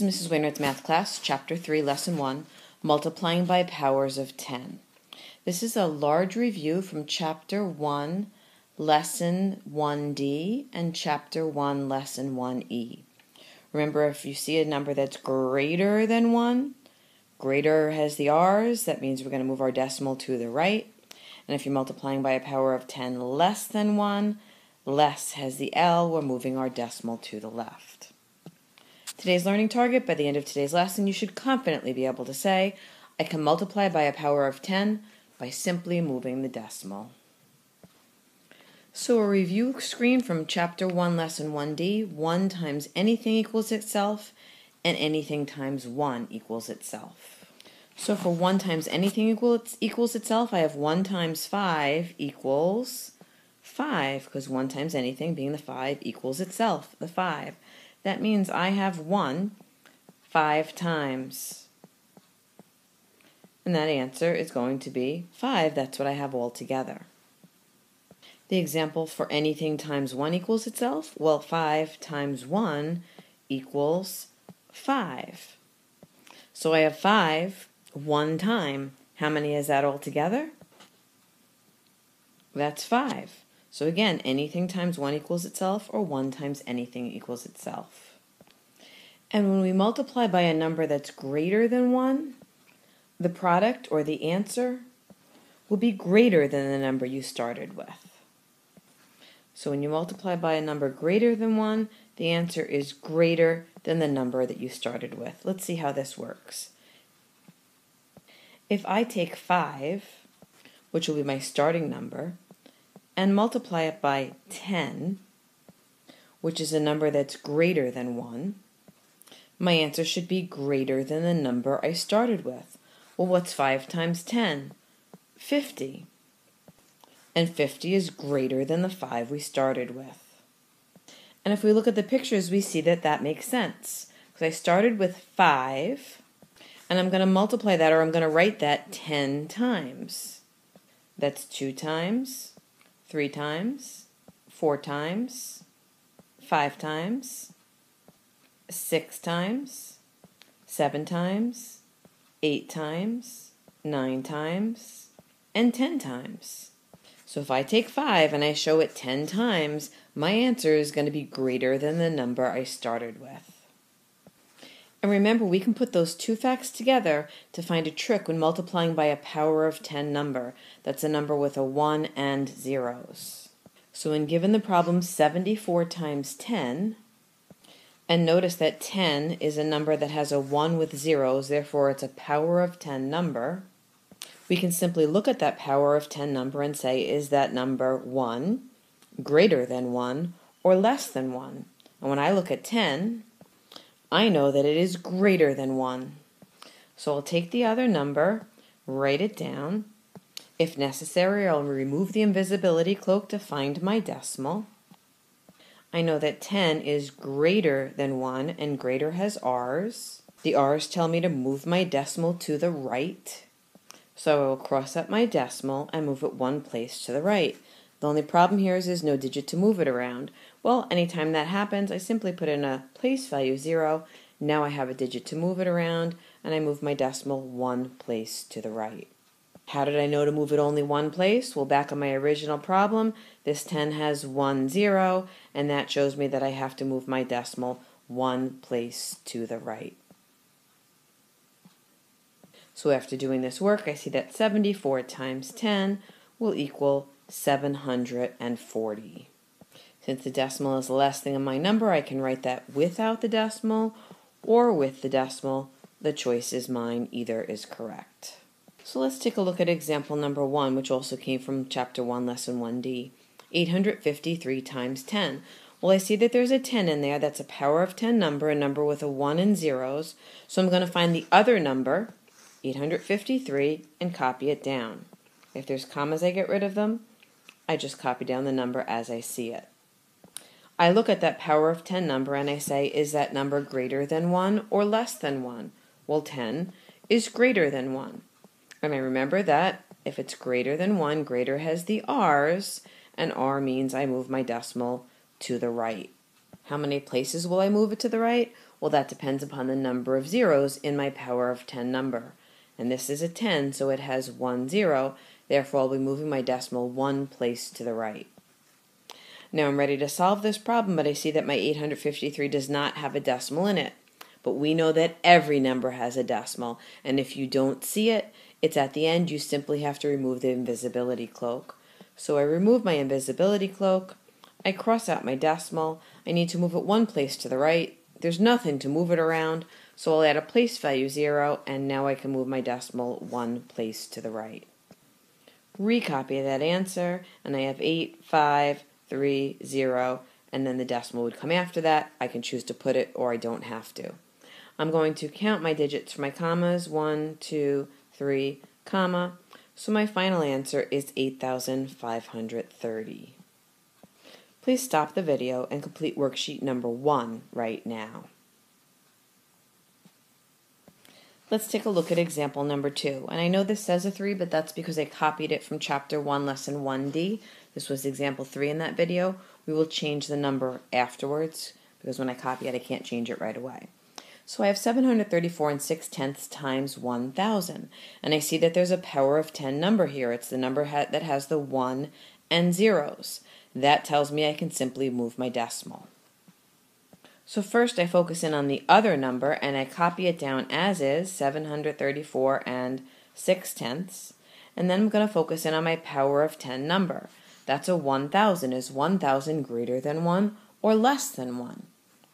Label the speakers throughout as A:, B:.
A: is Mrs. Wainwright's math class, chapter 3, lesson 1, multiplying by powers of 10. This is a large review from chapter 1, lesson 1D, and chapter 1, lesson 1E. Remember, if you see a number that's greater than 1, greater has the r's, that means we're going to move our decimal to the right. And if you're multiplying by a power of 10 less than 1, less has the L, we're moving our decimal to the left. Today's learning target, by the end of today's lesson, you should confidently be able to say, I can multiply by a power of 10 by simply moving the decimal. So a review screen from Chapter 1, Lesson 1D, 1 times anything equals itself, and anything times 1 equals itself. So for 1 times anything equals, equals itself, I have 1 times 5 equals 5, because 1 times anything, being the 5, equals itself, the 5. That means I have 1 5 times. And that answer is going to be 5. That's what I have all together. The example for anything times 1 equals itself, well, 5 times 1 equals 5. So I have 5 one time. How many is that all together? That's 5. So again, anything times 1 equals itself, or 1 times anything equals itself. And when we multiply by a number that's greater than 1, the product, or the answer, will be greater than the number you started with. So when you multiply by a number greater than 1, the answer is greater than the number that you started with. Let's see how this works. If I take 5, which will be my starting number, and multiply it by 10, which is a number that's greater than 1, my answer should be greater than the number I started with. Well, what's 5 times 10? 50. And 50 is greater than the 5 we started with. And if we look at the pictures, we see that that makes sense. Because I started with 5, and I'm going to multiply that, or I'm going to write that 10 times. That's 2 times, three times, four times, five times, six times, seven times, eight times, nine times, and ten times. So if I take 5 and I show it 10 times, my answer is going to be greater than the number I started with. And remember, we can put those two facts together to find a trick when multiplying by a power of 10 number. That's a number with a 1 and zeros. So when given the problem 74 times 10, and notice that 10 is a number that has a 1 with zeros, therefore it's a power of 10 number, we can simply look at that power of 10 number and say, is that number 1, greater than 1, or less than 1? And when I look at 10, I know that it is greater than 1. So I'll take the other number, write it down. If necessary, I'll remove the invisibility cloak to find my decimal. I know that 10 is greater than 1, and greater has r's. The r's tell me to move my decimal to the right. So I will cross out my decimal and move it one place to the right. The only problem here is there's no digit to move it around. Well, anytime that happens, I simply put in a place value 0. Now I have a digit to move it around, and I move my decimal one place to the right. How did I know to move it only one place? Well, back on my original problem, this 10 has one 0, and that shows me that I have to move my decimal one place to the right. So after doing this work, I see that 74 times 10 will equal 740. Since the decimal is the last thing in my number, I can write that without the decimal or with the decimal. The choice is mine, either is correct. So let's take a look at example number 1, which also came from chapter 1, lesson 1D. 853 times 10. Well, I see that there's a 10 in there. That's a power of 10 number, a number with a 1 and zeros. So I'm going to find the other number, 853, and copy it down. If there's commas, I get rid of them. I just copy down the number as I see it. I look at that power of 10 number and I say, is that number greater than 1 or less than 1? Well, 10 is greater than 1. And I remember that if it's greater than 1, greater has the r's, and r means I move my decimal to the right. How many places will I move it to the right? Well, that depends upon the number of zeros in my power of 10 number. And this is a 10, so it has one zero. Therefore, I'll be moving my decimal one place to the right. Now I'm ready to solve this problem, but I see that my 853 does not have a decimal in it. But we know that every number has a decimal, and if you don't see it, it's at the end. You simply have to remove the invisibility cloak. So I remove my invisibility cloak, I cross out my decimal, I need to move it one place to the right, there's nothing to move it around, so I'll add a place value 0, and now I can move my decimal one place to the right. Recopy that answer, and I have 8, 5, 3, 0, and then the decimal would come after that. I can choose to put it or I don't have to. I'm going to count my digits for my commas, 1, 2, 3, comma, so my final answer is 8,530. Please stop the video and complete worksheet number 1 right now. Let's take a look at example number 2. And I know this says a 3, but that's because I copied it from chapter 1, lesson 1D. This was example 3 in that video. We will change the number afterwards because when I copy it, I can't change it right away. So I have 734 and 6 tenths times 1,000. And I see that there's a power of 10 number here. It's the number ha that has the 1 and zeros. That tells me I can simply move my decimal. So first I focus in on the other number and I copy it down as is, 734 and 6 tenths. And then I'm going to focus in on my power of 10 number. That's a 1,000. Is 1,000 greater than 1 or less than 1?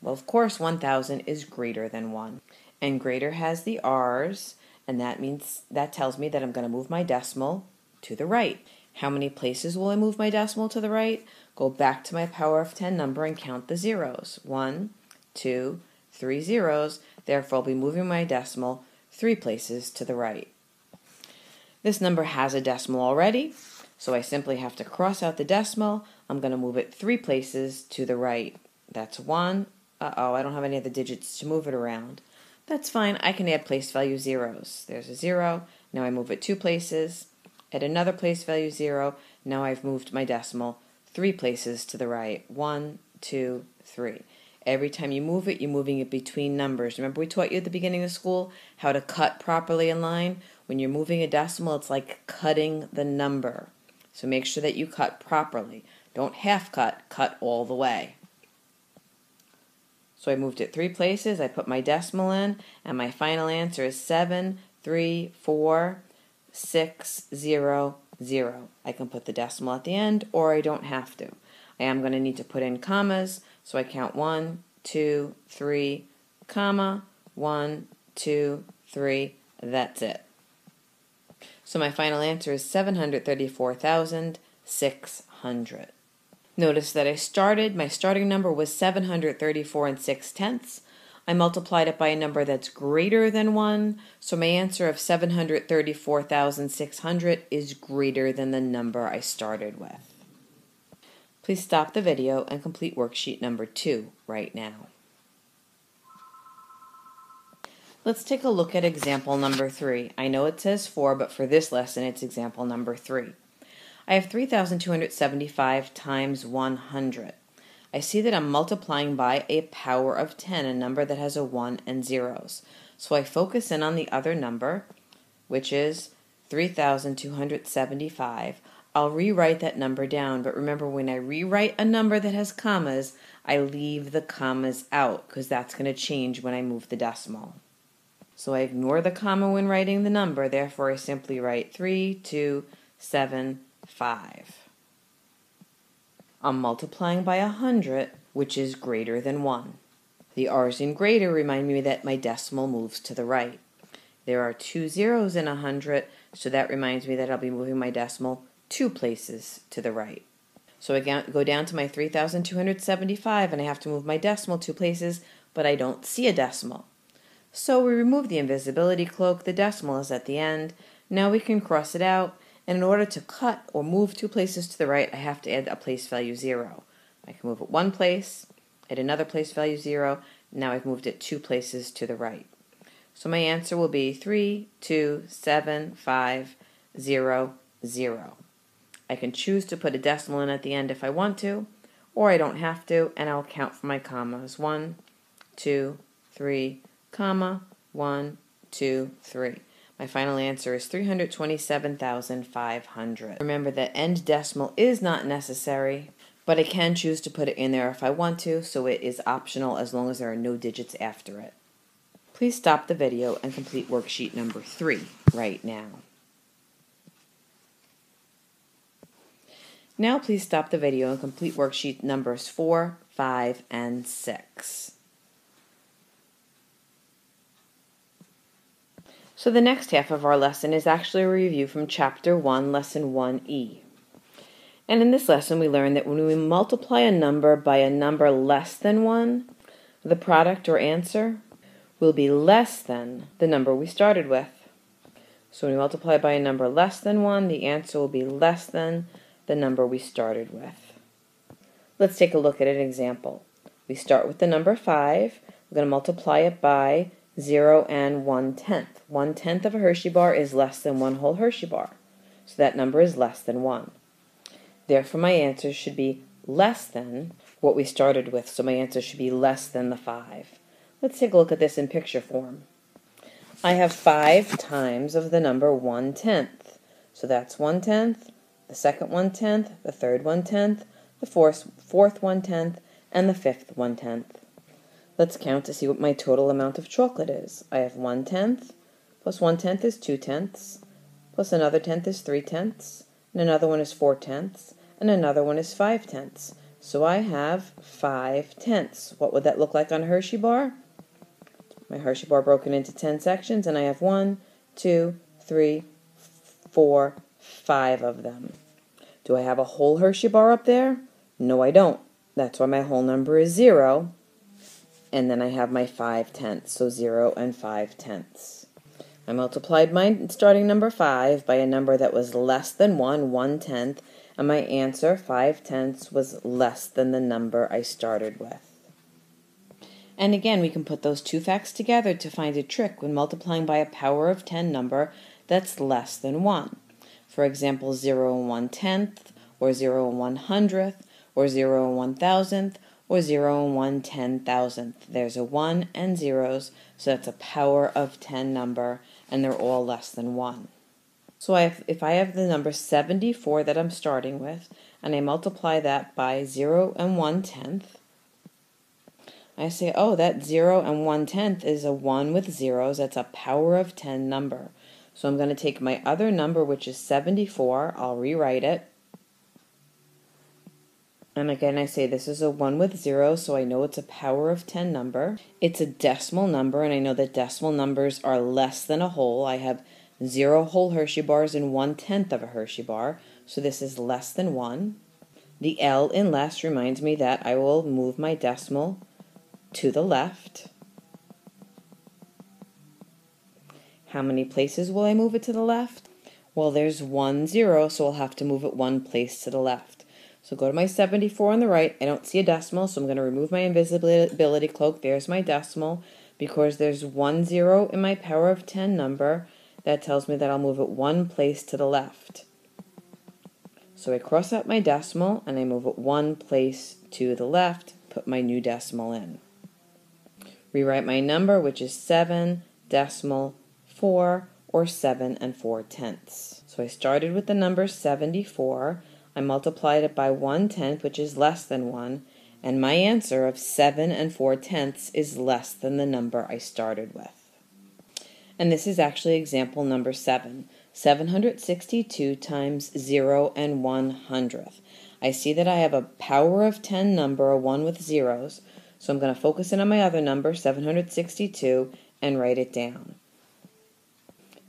A: Well, of course, 1,000 is greater than 1. And greater has the r's, and that means that tells me that I'm going to move my decimal to the right. How many places will I move my decimal to the right? Go back to my power of 10 number and count the zeros. One, two, three zeros. Therefore, I'll be moving my decimal three places to the right. This number has a decimal already, so I simply have to cross out the decimal. I'm going to move it three places to the right. That's one, uh-oh, I don't have any of the digits to move it around. That's fine, I can add place value zeros. There's a zero, now I move it two places. Add another place value zero, now I've moved my decimal three places to the right. One, two, three. Every time you move it, you're moving it between numbers. Remember we taught you at the beginning of school how to cut properly in line? When you're moving a decimal, it's like cutting the number. So make sure that you cut properly. Don't half cut, cut all the way. So I moved it three places. I put my decimal in, and my final answer is 7, 3, 4, 6, 0, 0. I can put the decimal at the end, or I don't have to. I am going to need to put in commas, so I count one, two, three, comma, one, two, three. That's it. So my final answer is 734,600. Notice that I started, my starting number was 734 and 6 tenths. I multiplied it by a number that's greater than 1, so my answer of 734,600 is greater than the number I started with. Please stop the video and complete worksheet number 2 right now. Let's take a look at example number 3. I know it says 4, but for this lesson it's example number 3. I have 3,275 times 100. I see that I'm multiplying by a power of 10, a number that has a 1 and zeros. So I focus in on the other number, which is 3,275. I'll rewrite that number down, but remember when I rewrite a number that has commas, I leave the commas out because that's going to change when I move the decimal. So I ignore the comma when writing the number, therefore I simply write 3, 2, 7, 5. I'm multiplying by a 100, which is greater than 1. The r's in greater remind me that my decimal moves to the right. There are two zeros in a 100, so that reminds me that I'll be moving my decimal two places to the right. So I go down to my 3,275 and I have to move my decimal two places, but I don't see a decimal. So we remove the invisibility cloak, the decimal is at the end. Now we can cross it out and in order to cut or move two places to the right, I have to add a place value 0. I can move it one place, add another place value 0, now I've moved it two places to the right. So my answer will be 3, 2, 7, 5, 0, 0. I can choose to put a decimal in at the end if I want to, or I don't have to, and I'll count for my commas. 1, 2, 3, comma, 1, 2, 3. My final answer is 327,500. Remember that end decimal is not necessary, but I can choose to put it in there if I want to, so it is optional as long as there are no digits after it. Please stop the video and complete worksheet number 3 right now. Now please stop the video and complete worksheet numbers 4, 5, and 6. So the next half of our lesson is actually a review from Chapter 1, Lesson 1E. And in this lesson we learned that when we multiply a number by a number less than 1, the product or answer will be less than the number we started with. So when we multiply by a number less than 1, the answer will be less than the number we started with. Let's take a look at an example. We start with the number 5. We're going to multiply it by 0 and 1 tenth. 1 tenth of a Hershey bar is less than one whole Hershey bar. So that number is less than 1. Therefore, my answer should be less than what we started with. So my answer should be less than the 5. Let's take a look at this in picture form. I have 5 times of the number 1 tenth. So that's 1 tenth the second one tenth, the third one tenth, the fourth, fourth one tenth, and the fifth one tenth. Let's count to see what my total amount of chocolate is. I have one tenth, plus one tenth is two tenths, plus another tenth is three tenths, and another one is four tenths, and another one is five tenths. So I have five tenths. What would that look like on a Hershey bar? My Hershey bar broken into ten sections, and I have one, two, three, four, five of them. Do I have a whole Hershey bar up there? No, I don't. That's why my whole number is zero. And then I have my five tenths, so zero and five tenths. I multiplied my starting number five by a number that was less than one, one tenth, and my answer, five tenths, was less than the number I started with. And again, we can put those two facts together to find a trick when multiplying by a power of 10 number that's less than 1 for example, 0 and 1 tenth, or 0 and 1 hundredth, or 0 and 1 thousandth, or 0 and 1 ten thousandth. There's a 1 and zeros, so that's a power of 10 number, and they're all less than 1. So I if I have the number 74 that I'm starting with, and I multiply that by 0 and 1 tenth, I say, oh, that 0 and 1 tenth is a 1 with zeros. That's a power of 10 number. So I'm going to take my other number, which is 74. I'll rewrite it. And again, I say this is a 1 with 0, so I know it's a power of 10 number. It's a decimal number, and I know that decimal numbers are less than a whole. I have 0 whole Hershey bars and 1 tenth of a Hershey bar, so this is less than 1. The L in less reminds me that I will move my decimal to the left. How many places will I move it to the left? Well, there's one zero, so I'll have to move it one place to the left. So go to my 74 on the right. I don't see a decimal, so I'm going to remove my invisibility cloak. There's my decimal. Because there's one zero in my power of 10 number, that tells me that I'll move it one place to the left. So I cross out my decimal and I move it one place to the left, put my new decimal in. Rewrite my number, which is 7 decimal 4 or 7 and 4 tenths. So I started with the number 74. I multiplied it by 1 tenth, which is less than 1, and my answer of 7 and 4 tenths is less than the number I started with. And this is actually example number 7. 762 times 0 and 1 hundredth. I see that I have a power of 10 number, a 1 with zeros, so I'm going to focus in on my other number, 762, and write it down.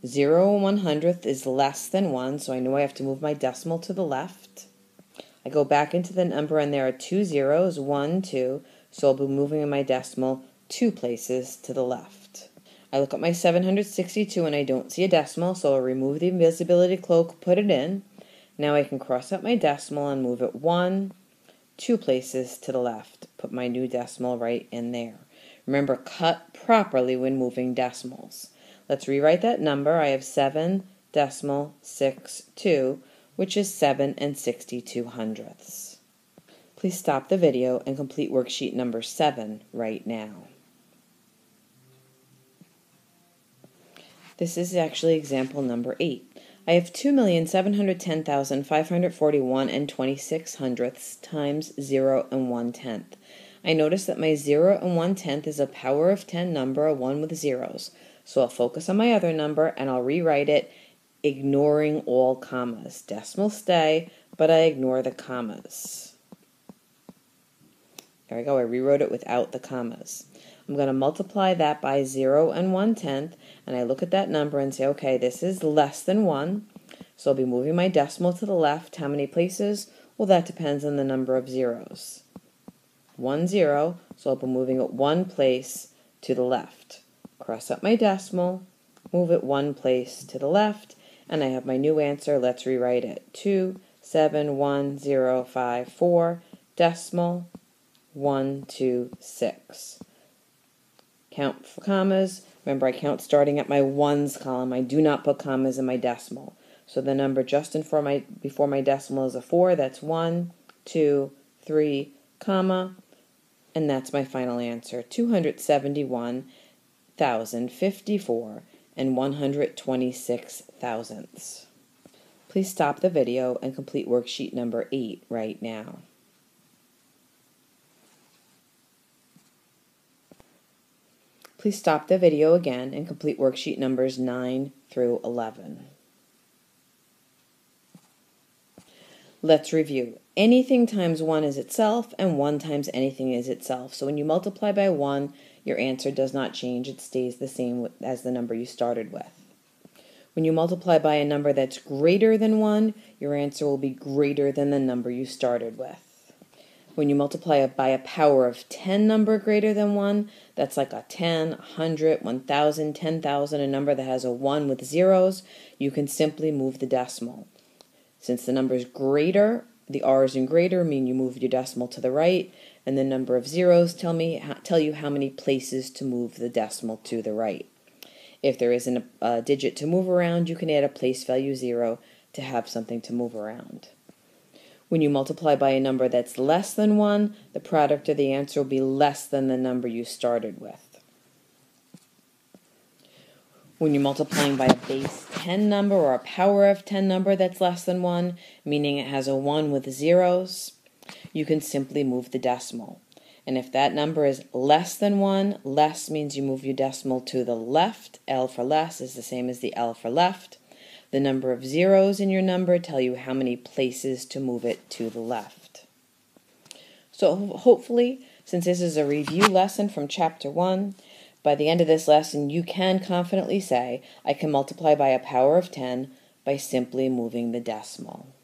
A: 0 1 hundredth is less than 1, so I know I have to move my decimal to the left. I go back into the number and there are two zeros, 1, 2, so I'll be moving my decimal two places to the left. I look at my 762 and I don't see a decimal, so I'll remove the invisibility cloak, put it in. Now I can cross out my decimal and move it one, two places to the left. Put my new decimal right in there. Remember, cut properly when moving decimals. Let's rewrite that number. I have 7 decimal 6 2, which is 7 and 62 hundredths. Please stop the video and complete worksheet number 7 right now. This is actually example number 8. I have 2,710,541 and 26 hundredths times 0 and 1 tenth. I notice that my 0 and 1 tenth is a power of 10 number, a 1 with zeros. So I'll focus on my other number and I'll rewrite it ignoring all commas. Decimals stay, but I ignore the commas. There we go, I rewrote it without the commas. I'm going to multiply that by 0 and 1 tenth, and I look at that number and say, okay, this is less than 1, so I'll be moving my decimal to the left. How many places? Well, that depends on the number of zeros. 1, 0, so I'll be moving it one place to the left. Cross up my decimal, move it one place to the left, and I have my new answer. Let's rewrite it. 2, 7, 1, 0, 5, 4, decimal, 1, 2, 6. Count for commas. Remember, I count starting at my ones column. I do not put commas in my decimal. So the number just in for my before my decimal is a 4. That's 1, 2, 3, comma. And that's my final answer. 271,054 and 126 thousandths. Please stop the video and complete worksheet number 8 right now. Please stop the video again and complete worksheet numbers 9 through 11. Let's review. Anything times 1 is itself, and 1 times anything is itself. So when you multiply by 1, your answer does not change. It stays the same as the number you started with. When you multiply by a number that's greater than 1, your answer will be greater than the number you started with. When you multiply it by a power of 10 number greater than 1, that's like a 10, 100, 1000, 10,000, a number that has a 1 with zeros, you can simply move the decimal. Since the number is greater, the r's in greater mean you move your decimal to the right, and the number of zeros tell me tell you how many places to move the decimal to the right. If there isn't a, a digit to move around, you can add a place value 0 to have something to move around. When you multiply by a number that's less than 1, the product of the answer will be less than the number you started with. When you're multiplying by a base 10 number or a power of 10 number that's less than 1, meaning it has a 1 with zeros, you can simply move the decimal. And if that number is less than 1, less means you move your decimal to the left. L for less is the same as the L for left. The number of zeros in your number tell you how many places to move it to the left. So hopefully, since this is a review lesson from chapter 1, by the end of this lesson you can confidently say, I can multiply by a power of 10 by simply moving the decimal.